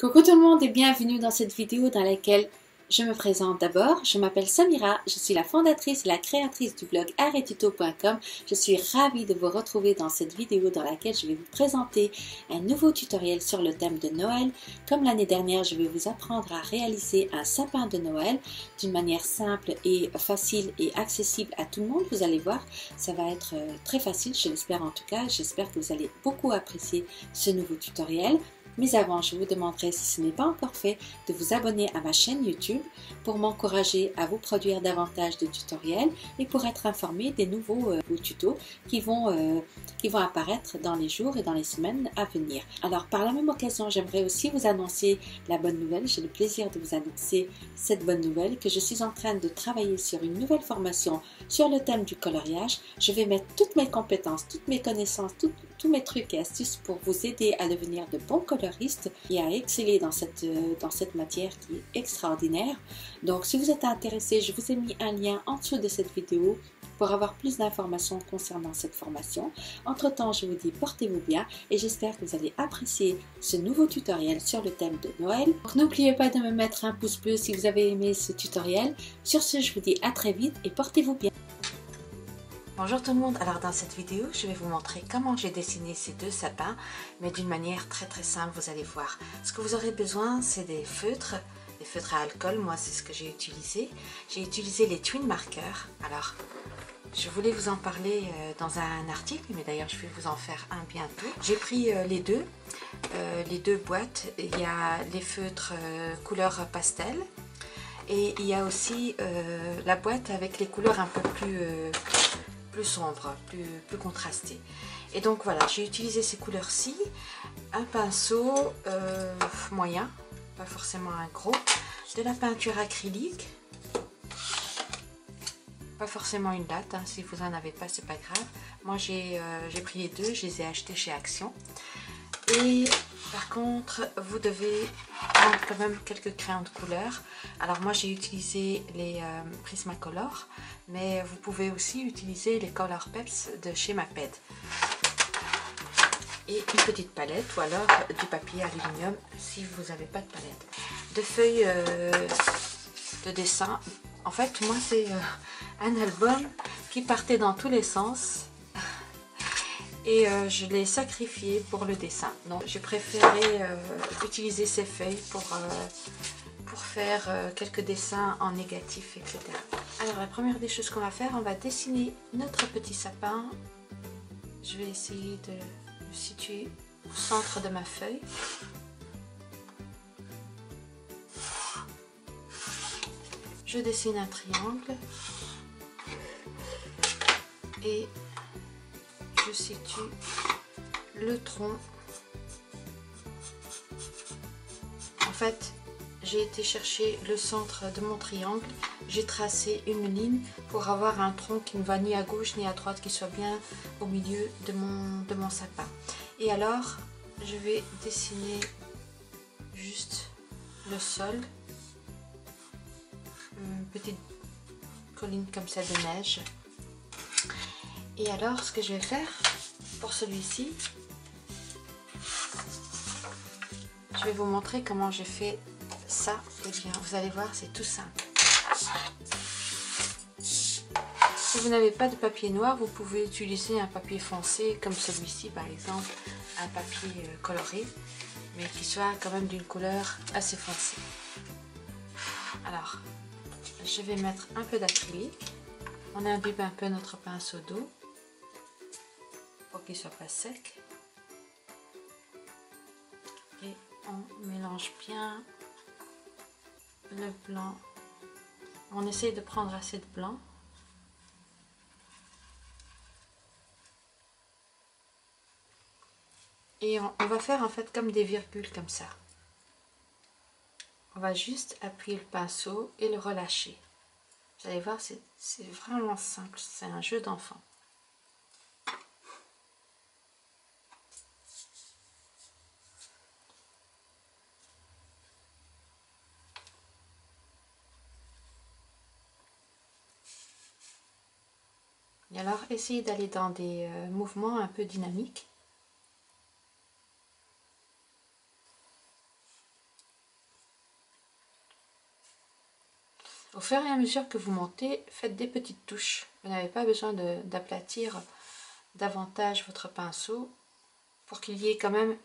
Coucou tout le monde et bienvenue dans cette vidéo dans laquelle je me présente d'abord. Je m'appelle Samira, je suis la fondatrice et la créatrice du blog arretuto.com. Je suis ravie de vous retrouver dans cette vidéo dans laquelle je vais vous présenter un nouveau tutoriel sur le thème de Noël. Comme l'année dernière, je vais vous apprendre à réaliser un sapin de Noël d'une manière simple et facile et accessible à tout le monde. Vous allez voir, ça va être euh, très facile, je l'espère en tout cas. J'espère que vous allez beaucoup apprécier ce nouveau tutoriel. Mais avant, je vous demanderai, si ce n'est pas encore fait, de vous abonner à ma chaîne YouTube pour m'encourager à vous produire davantage de tutoriels et pour être informé des nouveaux euh, tutos qui vont, euh, qui vont apparaître dans les jours et dans les semaines à venir. Alors, par la même occasion, j'aimerais aussi vous annoncer la bonne nouvelle. J'ai le plaisir de vous annoncer cette bonne nouvelle que je suis en train de travailler sur une nouvelle formation sur le thème du coloriage. Je vais mettre toutes mes compétences, toutes mes connaissances, tous mes trucs et astuces pour vous aider à devenir de bons coloriages et à exceller dans cette, euh, dans cette matière qui est extraordinaire. Donc si vous êtes intéressé, je vous ai mis un lien en dessous de cette vidéo pour avoir plus d'informations concernant cette formation. Entre temps, je vous dis portez-vous bien et j'espère que vous allez apprécier ce nouveau tutoriel sur le thème de Noël. N'oubliez pas de me mettre un pouce bleu si vous avez aimé ce tutoriel. Sur ce, je vous dis à très vite et portez-vous bien. Bonjour tout le monde, alors dans cette vidéo je vais vous montrer comment j'ai dessiné ces deux sapins mais d'une manière très très simple vous allez voir. Ce que vous aurez besoin c'est des feutres, des feutres à alcool, moi c'est ce que j'ai utilisé. J'ai utilisé les twin markers, alors je voulais vous en parler euh, dans un article mais d'ailleurs je vais vous en faire un bientôt. J'ai pris euh, les deux, euh, les deux boîtes, il y a les feutres couleur pastel et il y a aussi la boîte avec les couleurs un peu plus sombre, plus, plus contrasté. Et donc voilà, j'ai utilisé ces couleurs-ci, un pinceau euh, moyen, pas forcément un gros, de la peinture acrylique, pas forcément une date, hein, si vous en avez pas, c'est pas grave. Moi j'ai euh, pris les deux, je les ai achetés chez Action. Et par contre, vous devez prendre quand même quelques crayons de couleur. Alors moi j'ai utilisé les euh, Prismacolor, mais vous pouvez aussi utiliser les Color Peps de chez Maped. Et une petite palette ou alors du papier aluminium si vous n'avez pas de palette. De feuilles euh, de dessin. En fait, moi c'est euh, un album qui partait dans tous les sens et euh, je l'ai sacrifié pour le dessin. Donc j'ai préféré euh, utiliser ces feuilles pour, euh, pour faire quelques dessins en négatif, etc. Alors la première des choses qu'on va faire, on va dessiner notre petit sapin. Je vais essayer de le situer au centre de ma feuille. Je dessine un triangle et je situe le tronc. En fait, j'ai été chercher le centre de mon triangle. J'ai tracé une ligne pour avoir un tronc qui ne va ni à gauche ni à droite, qui soit bien au milieu de mon, de mon sapin. Et alors, je vais dessiner juste le sol. Une petite colline comme ça de neige. Et alors, ce que je vais faire pour celui-ci, je vais vous montrer comment j'ai fait ça. Et bien, vous allez voir, c'est tout simple. Si vous n'avez pas de papier noir, vous pouvez utiliser un papier foncé comme celui-ci par exemple, un papier euh, coloré, mais qui soit quand même d'une couleur assez foncée. Alors, je vais mettre un peu d'acrylique. On imbibe un peu notre pinceau d'eau qu'il soit pas sec. Et on mélange bien le blanc. On essaye de prendre assez de blanc. Et on, va faire en fait comme des virgules comme ça. On va juste appuyer le pinceau et le relâcher. Vous allez voir, c'est vraiment simple. C'est un jeu d'enfant. Alors essayez d'aller dans des euh, mouvements un peu dynamiques. Au fur et à mesure que vous montez, faites des petites touches. Vous n'avez pas besoin d'aplatir davantage votre pinceau pour qu'il y ait quand même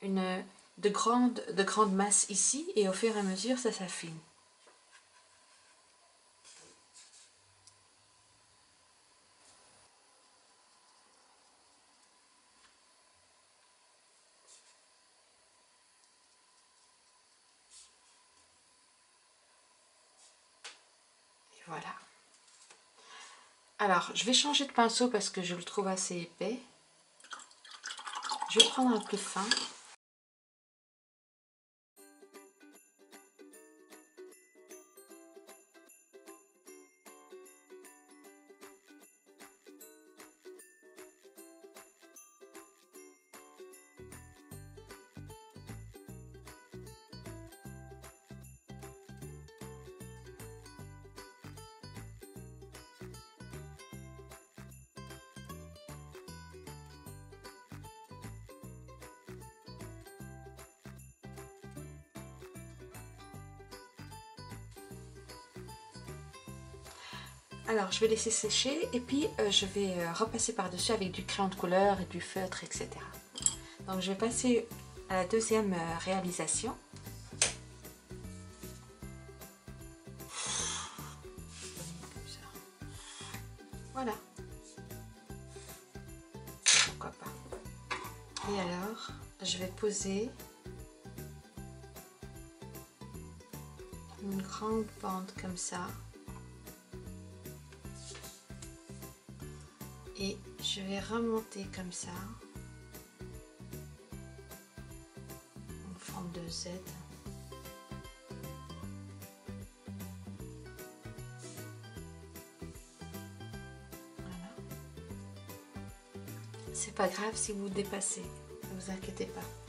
une, de, grandes, de grandes masses ici et au fur et à mesure ça s'affine. Alors, je vais changer de pinceau parce que je le trouve assez épais. Je vais prendre un peu fin. Alors, je vais laisser sécher et puis euh, je vais euh, repasser par-dessus avec du crayon de couleur et du feutre, etc. Donc, je vais passer à la deuxième euh, réalisation. Voilà. Pourquoi pas. Et alors, je vais poser une grande bande comme ça. Et je vais remonter comme ça. En forme de Z. Voilà. C'est pas grave si vous dépassez. Ne vous inquiétez pas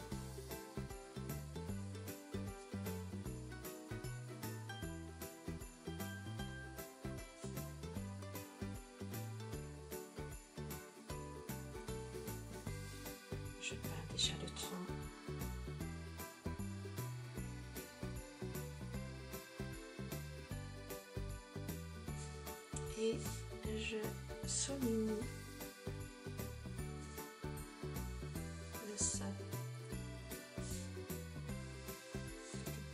je souligne le sol.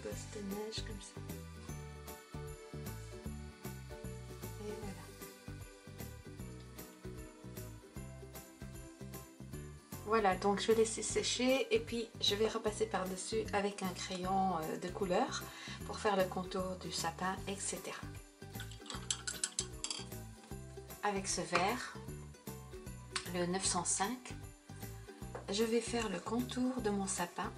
Bosse de neige comme ça. Voilà, donc je vais laisser sécher et puis je vais repasser par-dessus avec un crayon euh, de couleur pour faire le contour du sapin, etc. Avec ce vert, le 905, je vais faire le contour de mon sapin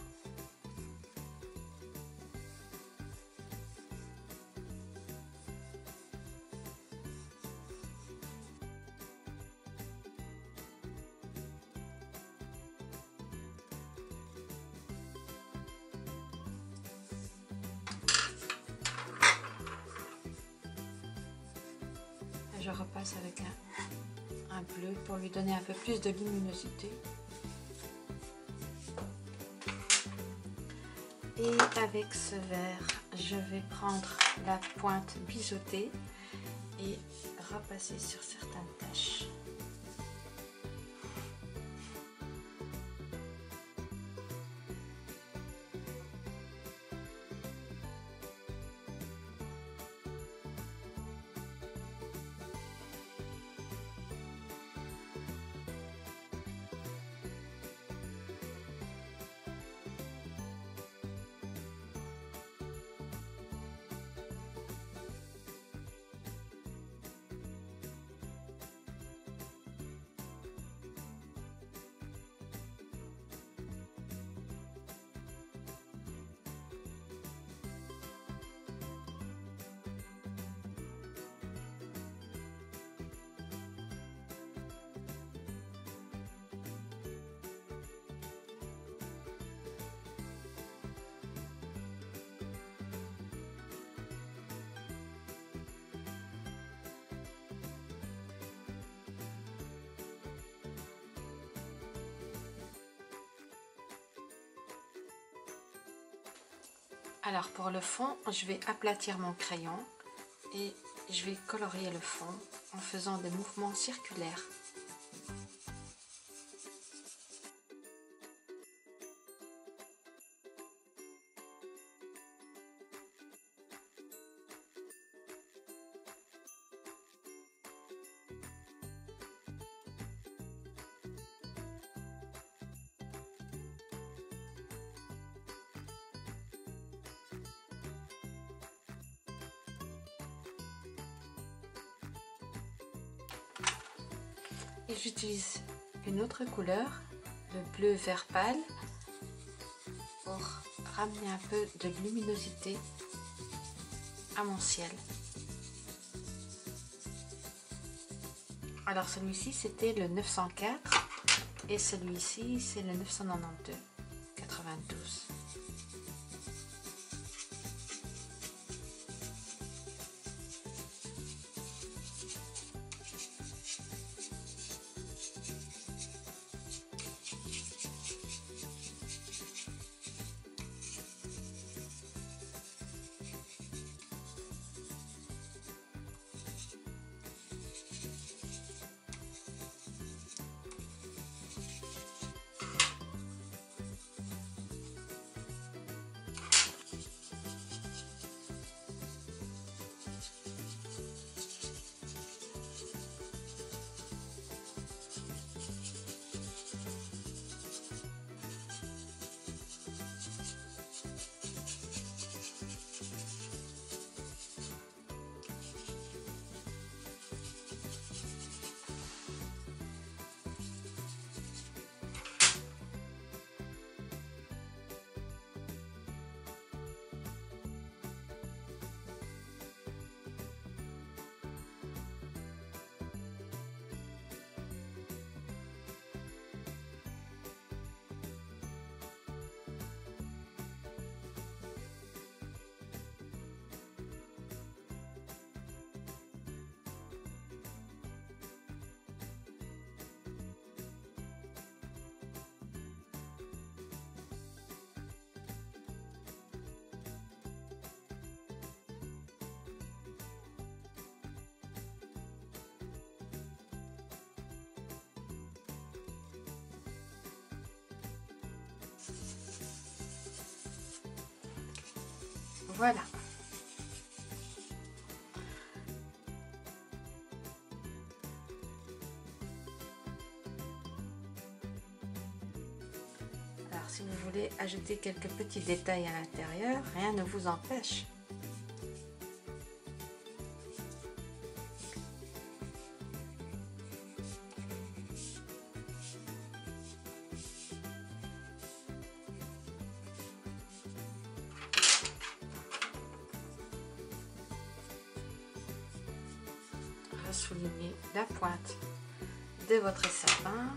je repasse avec un, bleu pour lui donner un peu plus de luminosité. Et avec ce vert, je vais prendre la pointe biseautée et repasser sur certaines taches. Alors pour le fond, je vais aplatir mon crayon et je vais colorier le fond en faisant des mouvements circulaires. Et j'utilise une autre couleur, le bleu vert pâle, pour ramener un peu de luminosité à mon ciel. Alors celui-ci c'était le 904 et celui-ci c'est le 992 92. Voilà. Alors si vous voulez ajouter quelques petits détails à l'intérieur, rien ne vous empêche. Souligner la pointe de votre sapin.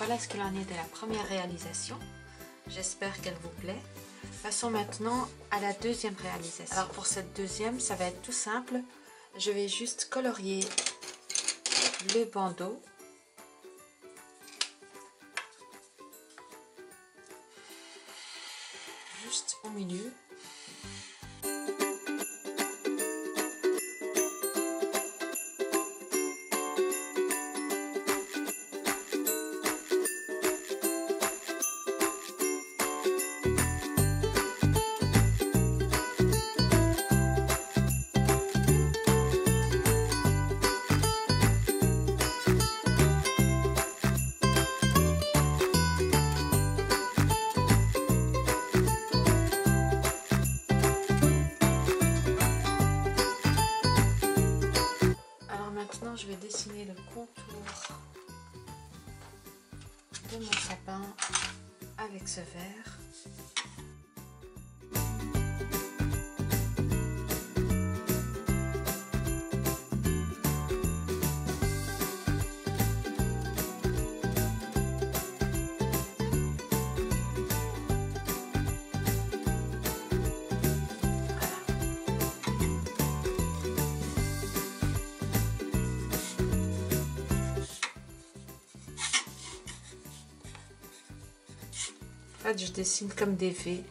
Voilà ce qu'il en est de la première réalisation. J'espère qu'elle vous plaît. Passons maintenant à la deuxième réalisation. Alors pour cette deuxième, ça va être tout simple. Je vais juste colorier le bandeau. De mon sapin avec ce verre. En fait, je dessine comme des V.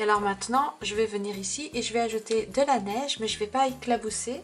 Et alors maintenant, je vais venir ici et je vais ajouter de la neige, mais je ne vais pas éclabousser.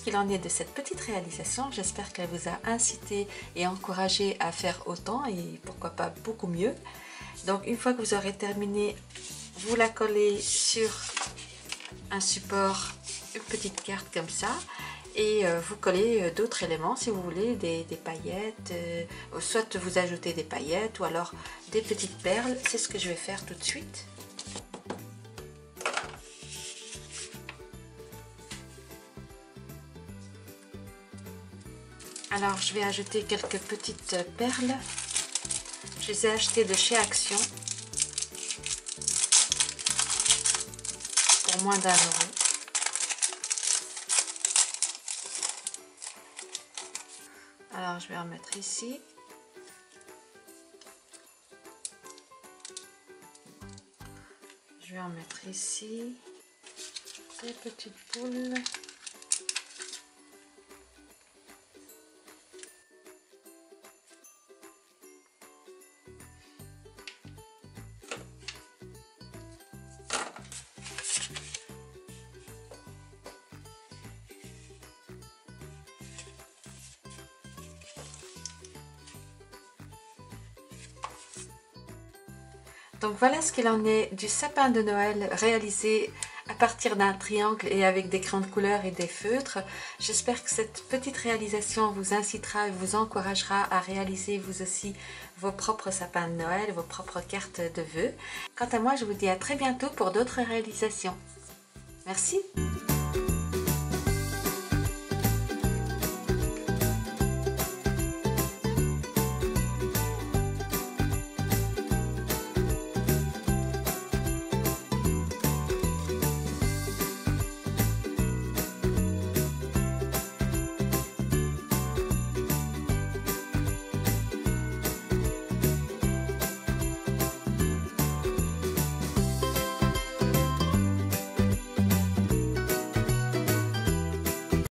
Qu'il en est de cette petite réalisation. J'espère qu'elle vous a incité et encouragé à faire autant et pourquoi pas beaucoup mieux. Donc une fois que vous aurez terminé, vous la collez sur un support, une petite carte comme ça et euh, vous collez euh, d'autres éléments si vous voulez, des, des paillettes, euh, soit vous ajoutez des paillettes ou alors des petites perles. C'est ce que je vais faire tout de suite. Alors je vais ajouter quelques petites perles. Je les ai achetées de chez Action pour moins d'un euro. Alors je vais en mettre ici. Je vais en mettre ici. Des petites boules. Donc voilà ce qu'il en est du sapin de Noël réalisé à partir d'un triangle et avec des crayons de couleur et des feutres. J'espère que cette petite réalisation vous incitera et vous encouragera à réaliser vous aussi vos propres sapins de Noël, vos propres cartes de vœux. Quant à moi, je vous dis à très bientôt pour d'autres réalisations. Merci